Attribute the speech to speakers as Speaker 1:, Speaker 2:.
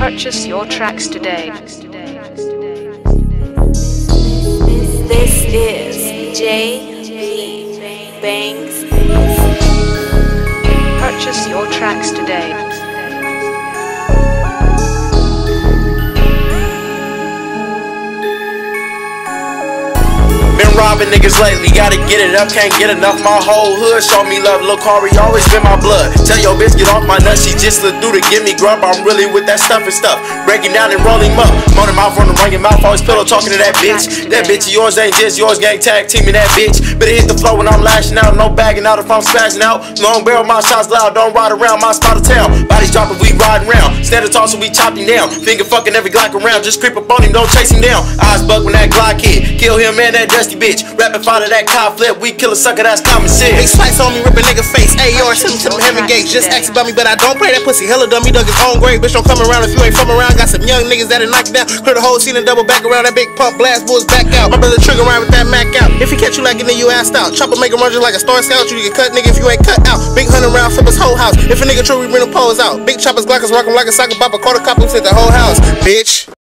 Speaker 1: Purchase your tracks today.
Speaker 2: This is J.P. Banks.
Speaker 3: Robbing niggas lately, gotta get it up, can't get enough. My whole hood show me love. Lil Corey always been my blood. Tell your bitch get off my nuts, she just look through to give me grub. I'm really with that stuff and stuff. Breaking down and rolling up. Moaning mouth on the ring mouth, always pillow talking to that bitch. That bitch of yours ain't just yours, gang tag teaming that bitch. Better hit the flow when I'm lashing out, no bagging out if I'm smashing out. Long barrel, my shots loud, don't ride around my spot of town. Body dropping, we riding round. Stand and tossing, we chopping down. Finger fucking every Glock around, just creep up on him, don't chase him down. Eyes buck when that Glock hit. Kill him and that dusty bitch. Rapping fire that cop flip, we kill a sucker, that's common sense.
Speaker 4: Big spikes on me, rip a nigga face. AR, send him to the heaven gate. Just ask about me, but I don't pray that pussy. Hella dumb, he dug his own grave. Bitch, don't come around if you ain't from around. Got some young niggas that'll knock you down. Clear the whole scene and double back around. That big pump blast bulls back out. My brother trigger around with that Mac out. If he catch you like then you assed out. Chopper make him run just like a star scout. You get cut, nigga, if you ain't cut out. Big hundred round, flip his whole house. If a nigga true, we bring the poles out. Big choppers, glockers, rock him like a soccer bopper. Call the cop, we take the whole house. Bitch.